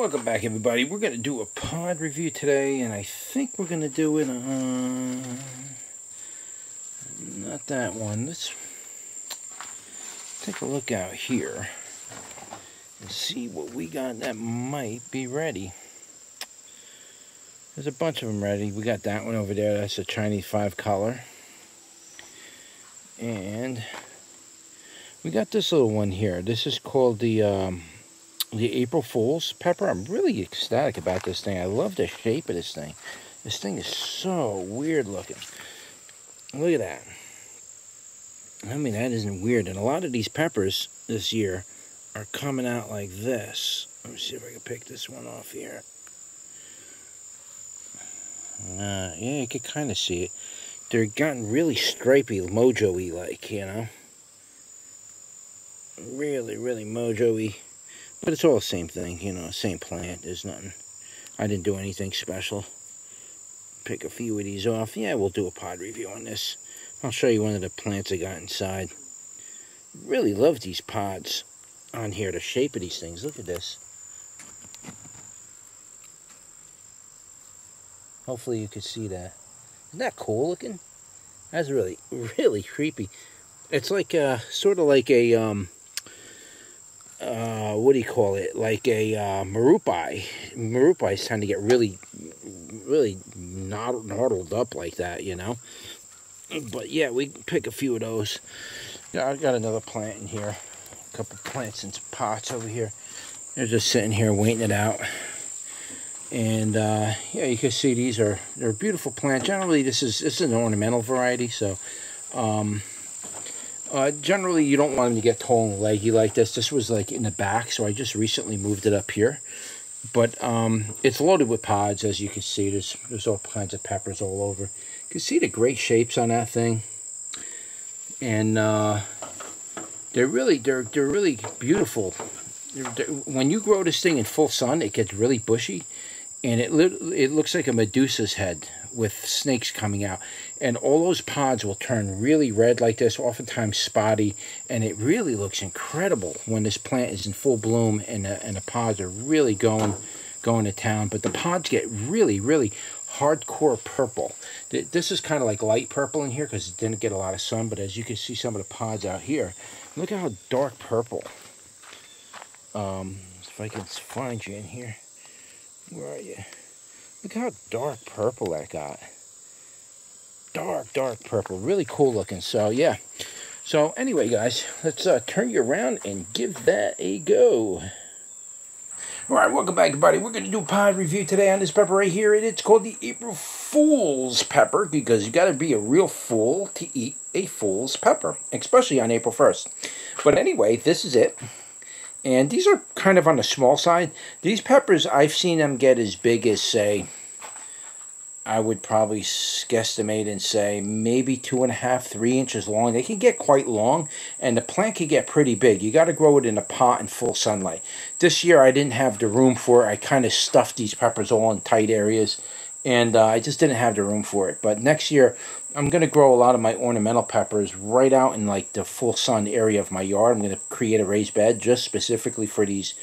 welcome back everybody. We're going to do a pod review today, and I think we're going to do it on... Not that one. Let's take a look out here and see what we got that might be ready. There's a bunch of them ready. We got that one over there. That's a Chinese five color. And we got this little one here. This is called the... Um, the April Fool's pepper. I'm really ecstatic about this thing. I love the shape of this thing. This thing is so weird looking. Look at that. I mean, that isn't weird. And a lot of these peppers this year are coming out like this. Let me see if I can pick this one off here. Uh, yeah, you can kind of see it. They're gotten really stripy, mojo-y like, you know. Really, really mojo-y. But it's all the same thing, you know, same plant. There's nothing. I didn't do anything special. Pick a few of these off. Yeah, we'll do a pod review on this. I'll show you one of the plants I got inside. Really love these pods on here, the shape of these things. Look at this. Hopefully you can see that. Isn't that cool looking? That's really, really creepy. It's like, uh, sort of like a, um, uh, what do you call it? Like a uh, marupai. Marupais tend to get really, really gnarled up like that, you know. But yeah, we pick a few of those. Yeah, I got another plant in here. A couple plants in some pots over here. They're just sitting here waiting it out. And uh, yeah, you can see these are they're beautiful plants. Generally, this is this is an ornamental variety, so um, uh, generally, you don't want them to get tall and leggy like this. This was like in the back, so I just recently moved it up here. But um, it's loaded with pods, as you can see. There's, there's all kinds of peppers all over. You can see the great shapes on that thing. And uh, they're really, they're, they're really beautiful. They're, they're, when you grow this thing in full sun, it gets really bushy. And it, it looks like a Medusa's head with snakes coming out. And all those pods will turn really red like this, oftentimes spotty. And it really looks incredible when this plant is in full bloom and the, and the pods are really going, going to town. But the pods get really, really hardcore purple. This is kind of like light purple in here because it didn't get a lot of sun. But as you can see some of the pods out here, look at how dark purple. Um, if I can find you in here. Where are you? Look how dark purple that got. Dark, dark purple. Really cool looking. So, yeah. So, anyway, guys, let's uh, turn you around and give that a go. All right, welcome back, everybody. We're going to do a pod review today on this pepper right here. and It's called the April Fool's pepper because you got to be a real fool to eat a fool's pepper, especially on April 1st. But anyway, this is it. And these are kind of on the small side. These peppers, I've seen them get as big as, say, I would probably guesstimate and say maybe two and a half, three inches long. They can get quite long, and the plant can get pretty big. You got to grow it in a pot in full sunlight. This year, I didn't have the room for it. I kind of stuffed these peppers all in tight areas, and uh, I just didn't have the room for it. But next year, I'm going to grow a lot of my ornamental peppers right out in like the full sun area of my yard. I'm going to create a raised bed just specifically for these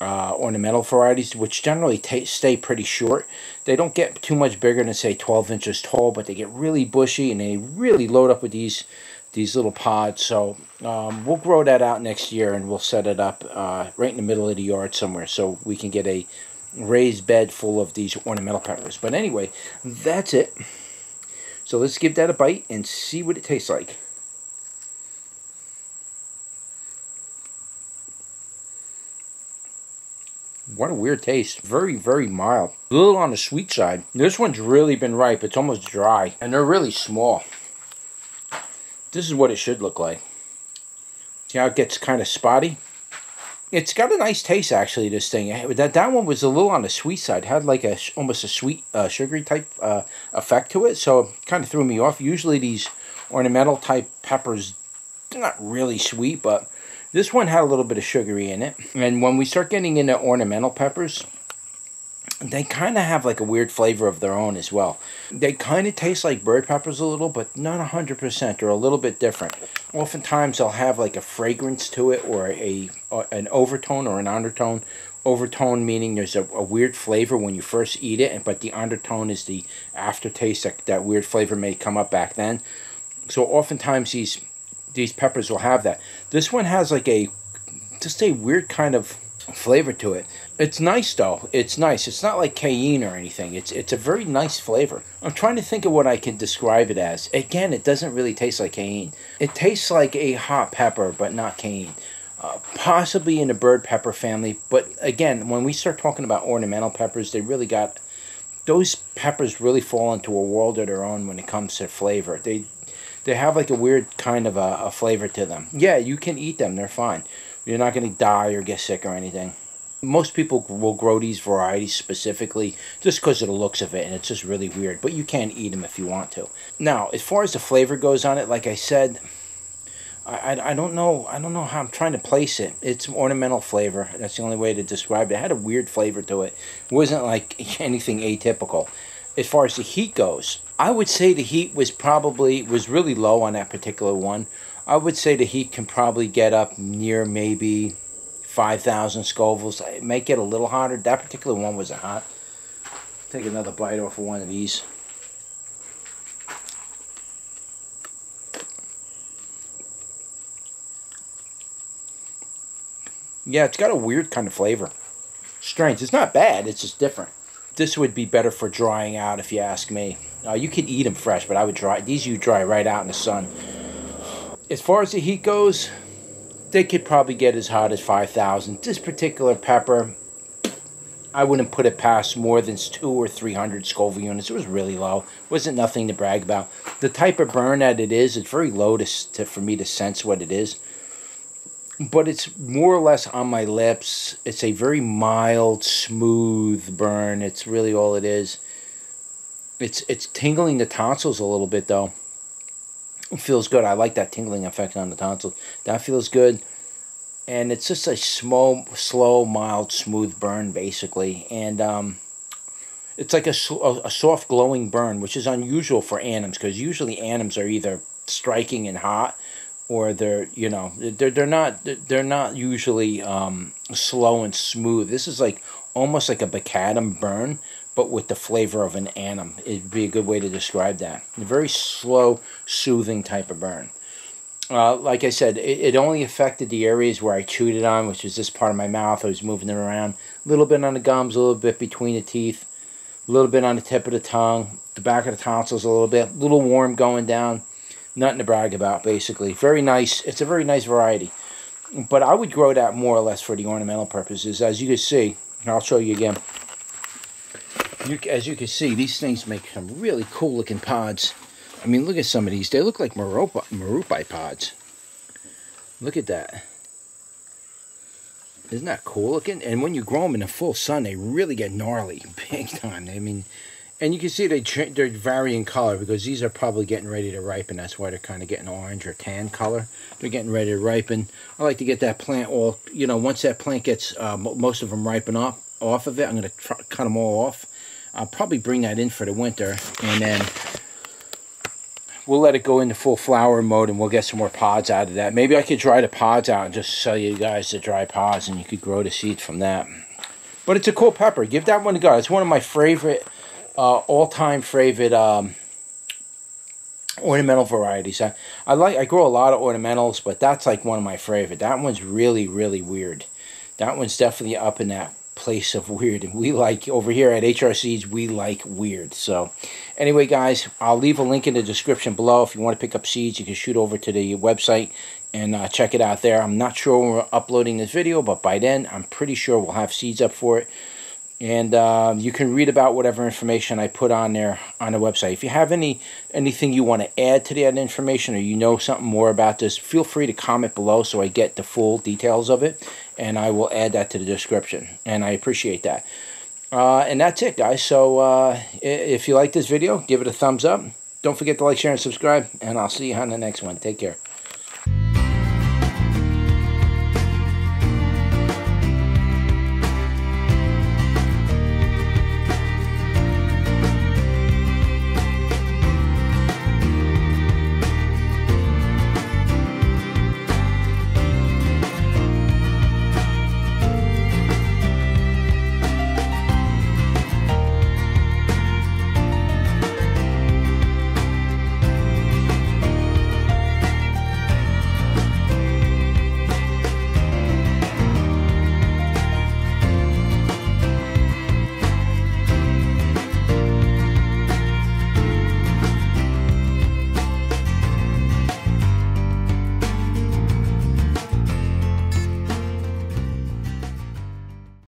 uh, ornamental varieties, which generally stay pretty short. They don't get too much bigger than say 12 inches tall, but they get really bushy and they really load up with these these little pods. So um, we'll grow that out next year and we'll set it up uh, right in the middle of the yard somewhere so we can get a raised bed full of these ornamental peppers. But anyway, that's it. So let's give that a bite and see what it tastes like. What a weird taste. Very, very mild. A little on the sweet side. This one's really been ripe. It's almost dry. And they're really small. This is what it should look like. See how it gets kind of spotty? It's got a nice taste, actually, this thing. That that one was a little on the sweet side. Had like a almost a sweet, uh, sugary type uh, effect to it, so it kind of threw me off. Usually these ornamental type peppers, they're not really sweet, but this one had a little bit of sugary in it. And when we start getting into ornamental peppers, they kind of have like a weird flavor of their own as well. They kind of taste like bird peppers a little, but not 100%. They're a little bit different. Oftentimes they'll have like a fragrance to it or a, uh, an overtone or an undertone overtone meaning there's a, a, weird flavor when you first eat it, but the undertone is the aftertaste that that weird flavor may come up back then. So oftentimes these these peppers will have that. This one has like a just a weird kind of flavor to it. It's nice though. It's nice. It's not like cayenne or anything. It's it's a very nice flavor. I'm trying to think of what I can describe it as. Again, it doesn't really taste like cayenne. It tastes like a hot pepper, but not cayenne. Uh, possibly in the bird pepper family, but again, when we start talking about ornamental peppers, they really got those peppers really fall into a world of their own when it comes to flavor. They they have like a weird kind of a, a flavor to them. Yeah, you can eat them; they're fine. You're not going to die or get sick or anything. Most people will grow these varieties specifically just because of the looks of it, and it's just really weird. But you can eat them if you want to. Now, as far as the flavor goes on it, like I said, I, I, I don't know I don't know how I'm trying to place it. It's ornamental flavor. That's the only way to describe it. It had a weird flavor to it. It wasn't like anything atypical. As far as the heat goes, I would say the heat was probably was really low on that particular one. I would say the heat can probably get up near maybe 5,000 Scovilles. It may get a little hotter. That particular one wasn't hot. Take another bite off of one of these. Yeah, it's got a weird kind of flavor. Strange. It's not bad. It's just different. This would be better for drying out, if you ask me. Uh, you can eat them fresh, but I would dry these. You dry right out in the sun as far as the heat goes, they could probably get as hot as 5,000. This particular pepper, I wouldn't put it past more than two or 300 Scoville units. It was really low. It wasn't nothing to brag about. The type of burn that it is, it's very low to, to, for me to sense what it is. But it's more or less on my lips. It's a very mild, smooth burn. It's really all it is. It's it's tingling the tonsils a little bit though. It feels good. I like that tingling effect on the tonsil. That feels good. And it's just a small, slow, mild, smooth burn, basically. And um, it's like a, a, soft, glowing burn, which is unusual for annuums, because usually annuums are either striking and hot, or they're you know they're they're not they're not usually um, slow and smooth. This is like almost like a macadam burn, but with the flavor of an annuum. It'd be a good way to describe that. A very slow, soothing type of burn. Uh, like I said, it, it, only affected the areas where I chewed it on, which is this part of my mouth. I was moving it around. A little bit on the gums, a little bit between the teeth, a little bit on the tip of the tongue, the back of the tonsils a little bit, a little warm going down. Nothing to brag about, basically. Very nice. It's a very nice variety. But I would grow that more or less for the ornamental purposes. As you can see, I'll show you again. You, as you can see, these things make some really cool looking pods. I mean, look at some of these. They look like Murupi pods. Look at that. Isn't that cool looking? And when you grow them in the full sun, they really get gnarly, big time. I mean, and you can see they they're varying color because these are probably getting ready to ripen. That's why they're kind of getting orange or tan color. They're getting ready to ripen. I like to get that plant all, you know, once that plant gets uh, most of them ripen up off of it, I'm going to cut them all off I'll probably bring that in for the winter and then we'll let it go into full flower mode and we'll get some more pods out of that. Maybe I could dry the pods out and just sell you guys the dry pods and you could grow the seeds from that. But it's a cool pepper. Give that one a go. It's one of my favorite, uh, all-time favorite um, ornamental varieties. I, I like I grow a lot of ornamentals, but that's like one of my favorite. That one's really, really weird. That one's definitely up in that place of weird. And we like, over here at HR Seeds, we like weird. So anyway, guys, I'll leave a link in the description below. If you want to pick up seeds, you can shoot over to the website and uh, check it out there. I'm not sure when we're uploading this video, but by then, I'm pretty sure we'll have seeds up for it and uh, you can read about whatever information I put on there on the website. If you have any anything you want to add to that information or you know something more about this, feel free to comment below so I get the full details of it, and I will add that to the description, and I appreciate that. Uh, and that's it, guys. So uh, if you like this video, give it a thumbs up. Don't forget to like, share, and subscribe, and I'll see you on the next one. Take care.